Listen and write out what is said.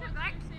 Thanks.